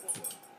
forward.